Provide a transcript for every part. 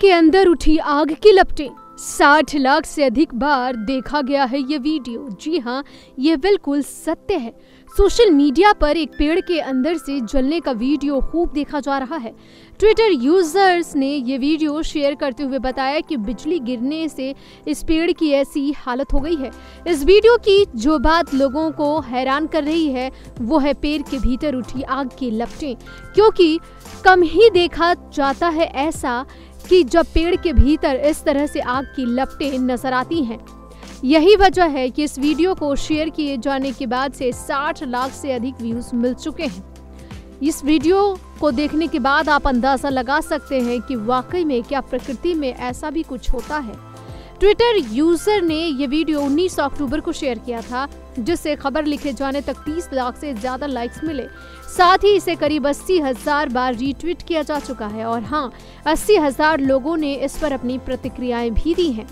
के अंदर उठी आग की लपटें। 60 लाख से अधिक बार देखा गया है ये वीडियो। जी हाँ ये बिल्कुल सत्य है। सोशल मीडिया पर एक पेड़ के अंदर से जलने का वीडियो खूब देखा जा रहा है। ट्विटर यूज़र्स ने ये वीडियो शेयर करते हुए बताया कि बिजली गिरने से इस पेड़ की ऐसी हालत हो गई है। इस वीडियो की जो बात लोगों को हैरान कर रही है, वो है पेड़ के भीतर उठी आग की लपटें। क्योंकि कम ही देखा जाता है ऐसा कि जब पेड़ के भीतर इस तरह से आग की लपटें नज़र आती हैं। यही वजह है कि इस वीडियो को शेयर किए जाने के बाद से 60 लाख से अधिक व्यूज़ मिल चुके हैं। इस वीडियो को देखने के बाद आप अंदाज़ा लगा सकते हैं कि वाकई में क्या प्रकृति में ऐसा भी कुछ होता है। ट्विटर यूज़र ने ये वीडियो 19 अक्टूबर को शेयर किया था, जिससे खबर लिखे जाने तक 30 लाख से ज़्यादा लाइक्स मिले। साथ ही इसे करीब अस्सी हज़ार बार रीट्वीट किया जा चुका है और हाँ अस्सी हज़ार लोगों ने इस पर अपनी प्रतिक्रियाएँ भी दी हैं।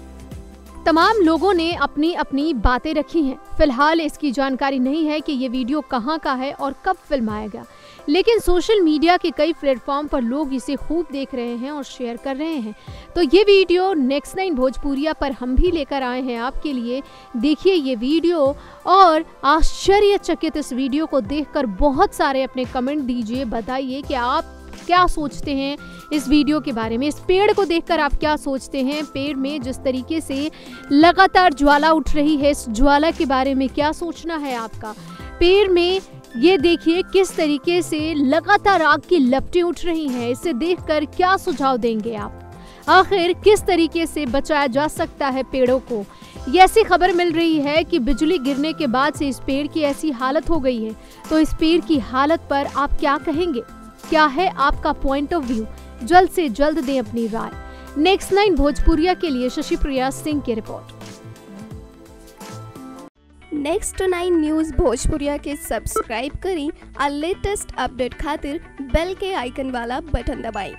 तमाम लोगों ने अपनी अपनी बातें रखी हैं। फ़िलहाल इसकी जानकारी नहीं है कि ये वीडियो कहाँ का है और कब फिल्माया गया। लेकिन सोशल मीडिया के कई प्लेटफॉर्म पर लोग इसे खूब देख रहे हैं और शेयर कर रहे हैं। तो ये वीडियो नेक्स्ट नाइन भोजपुरिया पर हम भी लेकर आए हैं आपके लिए। देखिए ये वीडियो और आश्चर्यचकित इस वीडियो को देखकर बहुत सारे अपने कमेंट दीजिए, बताइए कि आप क्या सोचते हैं इस वीडियो के बारे में? इस पेड़ को देखकर आप क्या सोचते हैं? पेड़ में जिस तरीके से लगातार ज्वाला उठ रही है, इस ज्वाला के बारे में क्या सोचना है आपका? पेड़ में ये देखिए किस तरीके से लगातार आग की लपटें उठ रही हैं। इसे देखकर क्या सुझाव देंगे आप? आखिर किस तरीके से बचाया जा सकता है पेड़ों को? ये ऐसी खबर मिल रही है कि बिजली गिरने के बाद से इस पेड़ की ऐसी हालत हो गई है। तो इस पेड़ की हालत पर आप क्या कहेंगे? क्या है आपका पॉइंट ऑफ़ व्यू जल्द से जल्द दें अपनी राय। नेक्स्ट नाइन भोजपुरिया के लिए शशि प्रिया सिंह की report next nine news Bhojpuriya के सब्सक्राइब करें। और लेटेस्ट अपडेट खातिर बेल के आइकन वाला बटन दबाएँ।